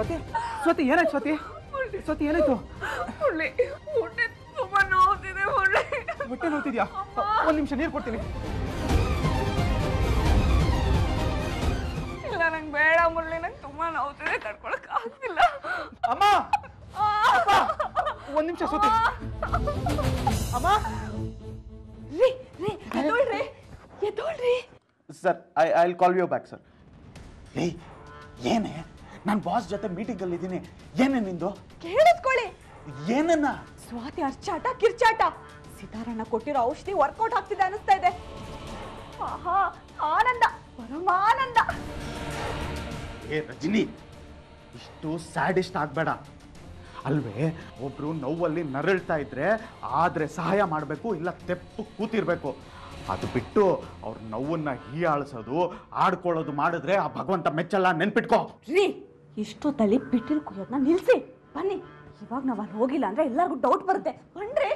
ಸ್ವಾತಿ ಏನಾಯ್ತು ಸ್ವತಿ ಸ್ವತಿ ಏನಾಯ್ತು? ಮುಳ್ಳಿ ಹೊಟ್ಟೆ ತುಂಬಾ ನೋವ್ತಿದೆ ಮುಳ್ಳಿ ಹೊಟ್ಟೆ ನೋಡ್ತಿದ್ಯಾ ಒಂದ್ ನಿಮಿಷ ನೀರು ಕೊಡ್ತೀನಿ. ಇಲ್ಲ ನಂಗೆ ಬೇಡ ಮುರಳಿ ನಂಗೆ ತುಂಬಾ ನೋವುತ್ತಿದೆ ತಡ್ಕೊಳಕ್ ಆಗ್ತಿಲ್ಲ. ಅಮ್ಮ! ಅಪ್ಪ ಒಂದ್ ನಿಮಿಷ ಸ್ವತಿ ಅಮ್ಮ! ರೀ ರೀ ಎದ್ದೋಳ್ರಿ ಎದ್ದೋಳ್ರಿ sir I I will call you back sir ಏ ಏನೇ? ನಾನು ಬಾಸ್ ಜೊತೆ ಮೀಟಿಂಗ್ ಅಲ್ಲಿ ಇದ್ದೀನಿ ಏನೇ ನಿಂದು? ಕೇಳಿಸ್ಕೊಳ್ಳಿ. ಏನನ್ನ? ಸ್ವಾತಿ ಅರ್ಚಾಟ ಕಿರ್ಚಾಟ. ಸಿತಾರಣ್ಣ ಕೊಟ್ಟಿರೋ ಔಷಧಿ ವರ್ಕೌಟ್ ಆಗ್ತಿದೆ ಅನಿಸ್ತಾ ಇದೆ. ಆಹಾ ಆನಂದ ಪರಮಾನಂದ. ಏ ರಜನಿ ಇಷ್ಟು ಸ್ಯಾಡಿಸ್ಟ್ ಆಗಬೇಡ. ಅಲ್ವೇ ಒಬ್ರು ನೋವಲ್ಲಿ ನರಳ್ತಾ ಇದ್ರೆ ಆದ್ರೆ ಸಹಾಯ ಮಾಡಬೇಕು ಇಲ್ಲ ತೆಪ್ಪು ಕೂತಿರ್ಬೇಕು. ಅದು ಬಿಟ್ಟು ಅವ್ರ ನೋವನ್ನ ಹೀಯಾಳಿಸೋದು ಆಡ್ಕೊಳ್ಳೋದು ಮಾಡಿದ್ರೆ ಆ ಭಗವಂತ ಮೆಚ್ಚಲ್ಲ ನೆನ್ಪಿಟ್ಕೋ. ಇಷ್ಟೊತ್ತಲ್ಲಿ ಬಿಟ್ಟಿಲ್ ಕುಯ್ಯೋದನ್ನ ನಿಲ್ಸಿ. ಬನ್ನಿ. ಇವಾಗ ನಾವು ಅಲ್ಲಿ ಹೋಗಿಲ್ಲ ಅಂದ್ರೆ ಎಲ್ಲರಿಗೂ ಡೌಟ್ ಬರುತ್ತೆ. ಸ್ವಾತಿ